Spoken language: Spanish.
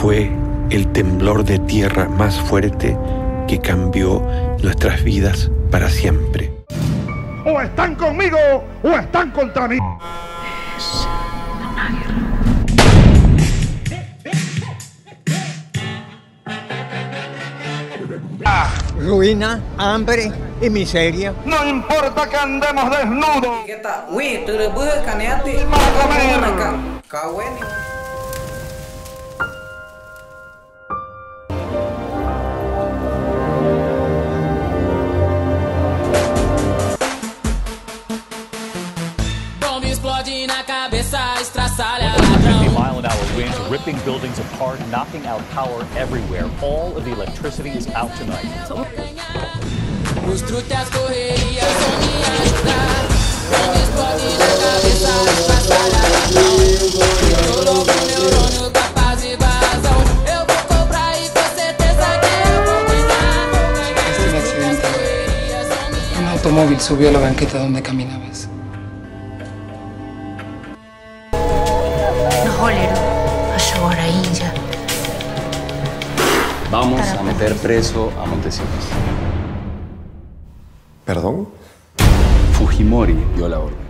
fue el temblor de tierra más fuerte que cambió nuestras vidas para siempre. O están conmigo o están contra mí. Es una guerra. Ruina, hambre y miseria. No importa que andemos desnudos. Explode na cabeça, estraçalha ladrão. mile an hour winds ripping buildings apart, knocking out power everywhere. All of the electricity is out tonight. Os trutas correrias vão me ajudar. Bomba explode na cabeça, estraçalha ladrão. Tô louco, neurônio capaz de vazão. Eu vou cobrar e com certeza que eu vou ganhar. Este es un accidente. Un automóvil subió a la banqueta donde caminabas. Boleros, a India. Vamos a meter preso a Montesinos. ¿Perdón? Fujimori dio la orden.